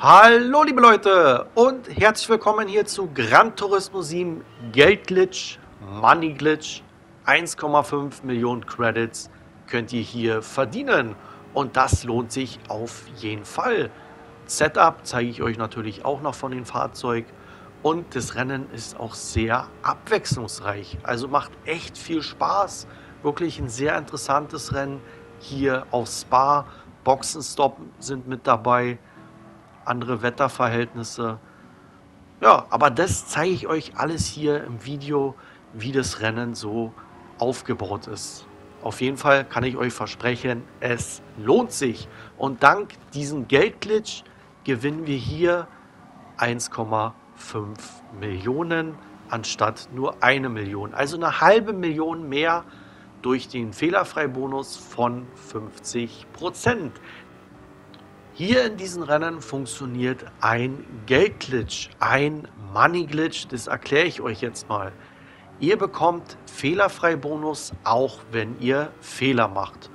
Hallo liebe Leute und herzlich willkommen hier zu Gran Turismo 7 Geldglitch, Money Glitch. 1,5 Millionen Credits könnt ihr hier verdienen und das lohnt sich auf jeden Fall. Setup zeige ich euch natürlich auch noch von dem Fahrzeug und das Rennen ist auch sehr abwechslungsreich. Also macht echt viel Spaß. Wirklich ein sehr interessantes Rennen hier auf Spa. Boxenstopp sind mit dabei andere Wetterverhältnisse. Ja, aber das zeige ich euch alles hier im Video, wie das Rennen so aufgebaut ist. Auf jeden Fall kann ich euch versprechen, es lohnt sich. Und dank diesem Geldglitch gewinnen wir hier 1,5 Millionen anstatt nur eine Million. Also eine halbe Million mehr durch den Fehlerfreibonus von 50 Prozent. Hier in diesen Rennen funktioniert ein Geldglitch, ein Money Glitch, das erkläre ich euch jetzt mal. Ihr bekommt Fehlerfrei-Bonus, auch wenn ihr Fehler macht.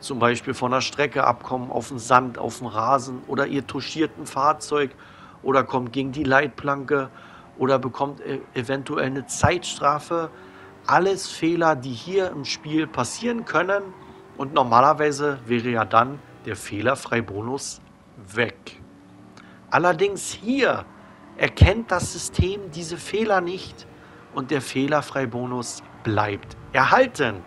Zum Beispiel von der Strecke abkommen, auf den Sand, auf den Rasen oder ihr touchiert ein Fahrzeug oder kommt gegen die Leitplanke oder bekommt e-, eventuell eine Zeitstrafe. Alles Fehler, die hier im Spiel passieren können und normalerweise wäre ja dann der Fehlerfrei-Bonus weg. Allerdings hier erkennt das System diese Fehler nicht und der Fehlerfrei-Bonus bleibt erhalten.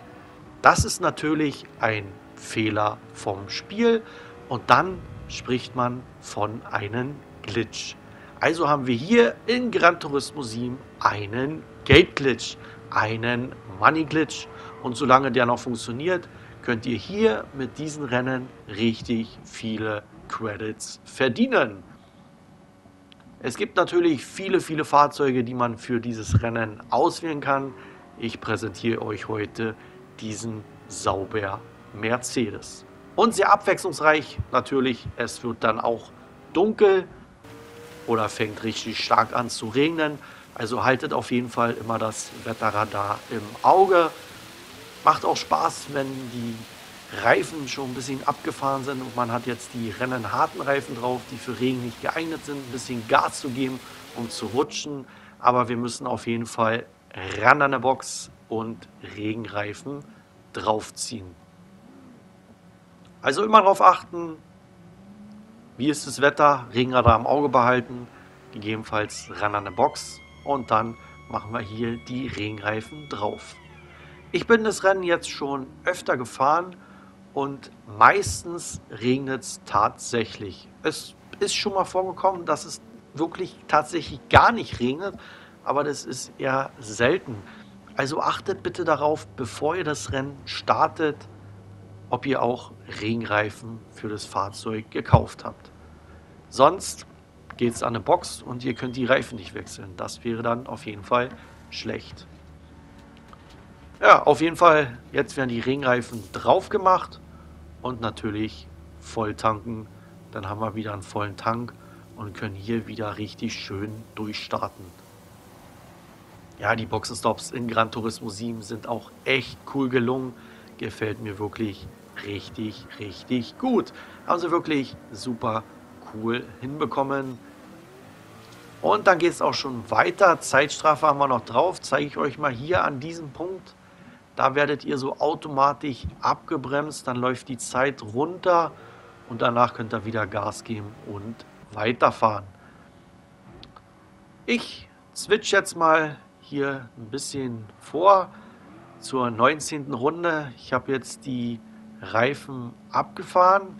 Das ist natürlich ein Fehler vom Spiel und dann spricht man von einem Glitch. Also haben wir hier in Gran Turismo 7 einen Gate Glitch, einen Money Glitch und solange der noch funktioniert, könnt ihr hier mit diesen Rennen richtig viele Credits verdienen. Es gibt natürlich viele, viele Fahrzeuge, die man für dieses Rennen auswählen kann. Ich präsentiere euch heute diesen Sauber Mercedes. Und sehr abwechslungsreich natürlich. Es wird dann auch dunkel oder fängt richtig stark an zu regnen. Also haltet auf jeden Fall immer das Wetterradar im Auge. Macht auch Spaß, wenn die Reifen schon ein bisschen abgefahren sind und man hat jetzt die rennenharten Reifen drauf, die für Regen nicht geeignet sind, ein bisschen Gas zu geben, um zu rutschen. Aber wir müssen auf jeden Fall ran an der Box und Regenreifen draufziehen. Also immer darauf achten, wie ist das Wetter, Regenradar im Auge behalten, gegebenenfalls ran an der Box und dann machen wir hier die Regenreifen drauf. Ich bin das Rennen jetzt schon öfter gefahren und meistens regnet es tatsächlich. Es ist schon mal vorgekommen, dass es wirklich tatsächlich gar nicht regnet, aber das ist eher selten. Also achtet bitte darauf, bevor ihr das Rennen startet, ob ihr auch Regenreifen für das Fahrzeug gekauft habt. Sonst geht es an eine Box und ihr könnt die Reifen nicht wechseln. Das wäre dann auf jeden Fall schlecht. Ja, auf jeden Fall, jetzt werden die Regenreifen drauf gemacht und natürlich voll tanken. Dann haben wir wieder einen vollen Tank und können hier wieder richtig schön durchstarten. Ja, die Boxenstops in Gran Turismo 7 sind auch echt cool gelungen. Gefällt mir wirklich richtig, richtig gut. Sie wirklich super cool hinbekommen. Und dann geht es auch schon weiter. Zeitstrafe haben wir noch drauf. Zeige ich euch mal hier an diesem Punkt. Da werdet ihr so automatisch abgebremst, dann läuft die Zeit runter und danach könnt ihr wieder Gas geben und weiterfahren. Ich switch jetzt mal hier ein bisschen vor zur 19. Runde. Ich habe jetzt die Reifen abgefahren,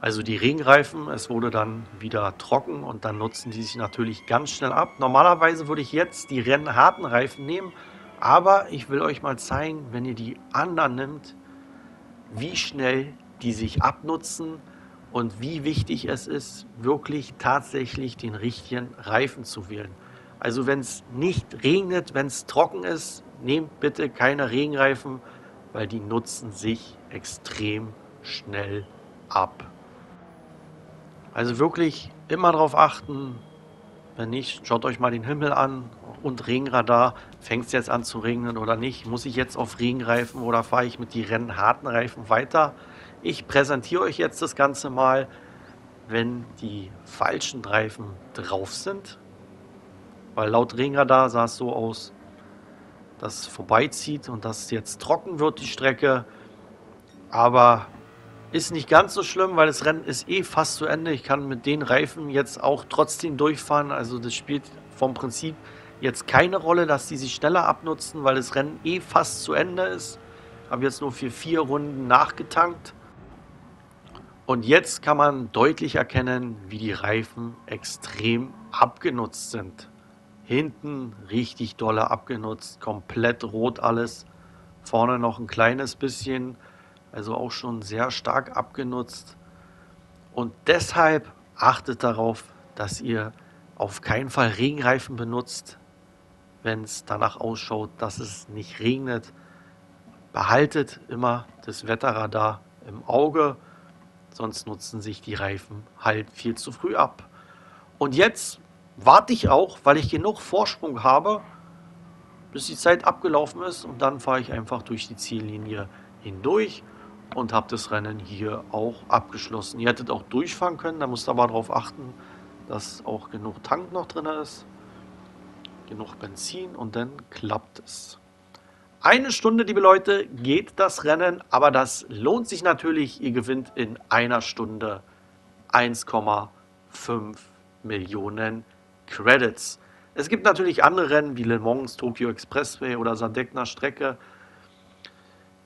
also die Regenreifen. Es wurde dann wieder trocken und dann nutzen die sich natürlich ganz schnell ab. Normalerweise würde ich jetzt die rennharten Reifen nehmen, aber ich will euch mal zeigen, wenn ihr die anderen nimmt, wie schnell die sich abnutzen und wie wichtig es ist, wirklich tatsächlich den richtigen Reifen zu wählen. Also wenn es nicht regnet, wenn es trocken ist, nehmt bitte keine Regenreifen, weil die nutzen sich extrem schnell ab. Also wirklich immer darauf achten, wenn nicht, schaut euch mal den Himmel an und Regenradar. Fängt es jetzt an zu regnen oder nicht? Muss ich jetzt auf Regenreifen oder fahre ich mit die rennharten Reifen weiter? Ich präsentiere euch jetzt das Ganze mal. wenn die falschen Reifen drauf sind. Weil laut Ringradar sah es so aus, dass es vorbeizieht und dass jetzt trocken wird, die Strecke. Aber ist nicht ganz so schlimm, weil das Rennen ist eh fast zu Ende. Ich kann mit den Reifen jetzt auch trotzdem durchfahren. Also das spielt vom Prinzip jetzt keine Rolle, dass die sich schneller abnutzen, weil das Rennen eh fast zu Ende ist. Habe jetzt nur für vier Runden nachgetankt. Und jetzt kann man deutlich erkennen, wie die Reifen extrem abgenutzt sind. Hinten richtig dolle abgenutzt, komplett rot alles. Vorne noch ein kleines bisschen, also auch schon sehr stark abgenutzt. Und deshalb achtet darauf, dass ihr auf keinen Fall Regenreifen benutzt, wenn es danach ausschaut, dass es nicht regnet. Behaltet immer das Wetterradar im Auge sonst nutzen sich die Reifen halt viel zu früh ab. Und jetzt warte ich auch, weil ich genug Vorsprung habe, bis die Zeit abgelaufen ist und dann fahre ich einfach durch die Ziellinie hindurch und habe das Rennen hier auch abgeschlossen. Ihr hättet auch durchfahren können, da müsst ihr aber darauf achten, dass auch genug Tank noch drin ist, genug Benzin und dann klappt es. Eine Stunde, liebe Leute, geht das Rennen, aber das lohnt sich natürlich. Ihr gewinnt in einer Stunde 1,5 Millionen Credits. Es gibt natürlich andere Rennen wie Le Mans, Tokyo Expressway oder Sandegner Strecke.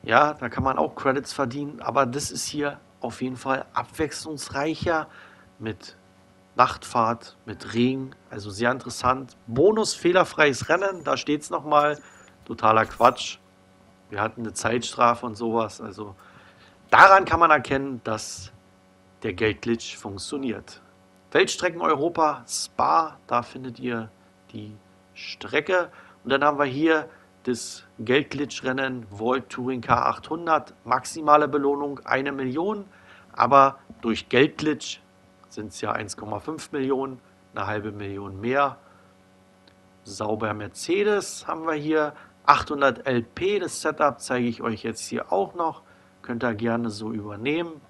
Ja, da kann man auch Credits verdienen, aber das ist hier auf jeden Fall abwechslungsreicher mit Nachtfahrt, mit Regen, also sehr interessant. Bonus fehlerfreies Rennen, da steht es nochmal totaler Quatsch. Wir hatten eine Zeitstrafe und sowas. Also daran kann man erkennen, dass der Geldglitch funktioniert. Weltstrecken Europa, Spa, da findet ihr die Strecke. Und dann haben wir hier das Geldglitch-Rennen World Touring Car 800. Maximale Belohnung eine Million, aber durch Geldglitch sind es ja 1,5 Millionen, eine halbe Million mehr. Sauber Mercedes haben wir hier 800 LP, das Setup zeige ich euch jetzt hier auch noch. Könnt ihr gerne so übernehmen.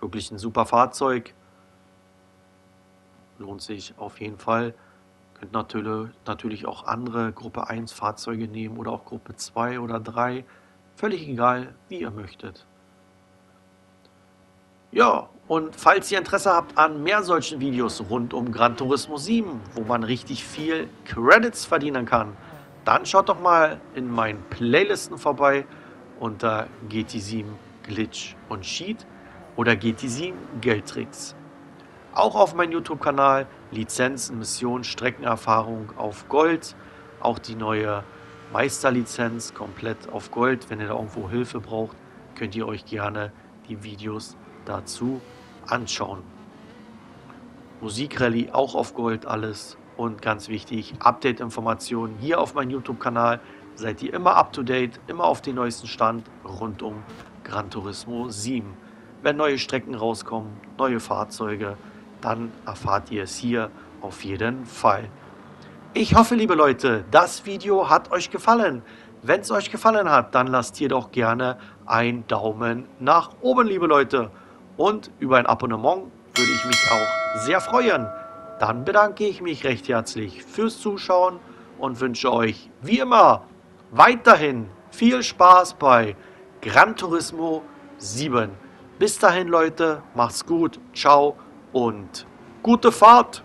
Wirklich ein super Fahrzeug. Lohnt sich auf jeden Fall. Könnt natürlich, natürlich auch andere Gruppe 1 Fahrzeuge nehmen oder auch Gruppe 2 oder 3. Völlig egal, wie ihr möchtet. Ja, und falls ihr Interesse habt an mehr solchen Videos rund um Gran Turismo 7, wo man richtig viel Credits verdienen kann, dann schaut doch mal in meinen Playlisten vorbei unter GT7 Glitch und Cheat oder GT7 Geldtricks. Auch auf meinem YouTube-Kanal Lizenzen, Mission, Streckenerfahrung auf Gold. Auch die neue Meisterlizenz komplett auf Gold. Wenn ihr da irgendwo Hilfe braucht, könnt ihr euch gerne die Videos dazu anschauen. Musikrallye auch auf Gold alles und ganz wichtig, Update-Informationen hier auf meinem YouTube-Kanal. Seid ihr immer up to date, immer auf den neuesten Stand rund um Gran Turismo 7. Wenn neue Strecken rauskommen, neue Fahrzeuge, dann erfahrt ihr es hier auf jeden Fall. Ich hoffe, liebe Leute, das Video hat euch gefallen. Wenn es euch gefallen hat, dann lasst hier doch gerne einen Daumen nach oben, liebe Leute. Und über ein Abonnement würde ich mich auch sehr freuen. Dann bedanke ich mich recht herzlich fürs Zuschauen und wünsche euch wie immer weiterhin viel Spaß bei Gran Turismo 7. Bis dahin Leute, macht's gut, ciao und gute Fahrt!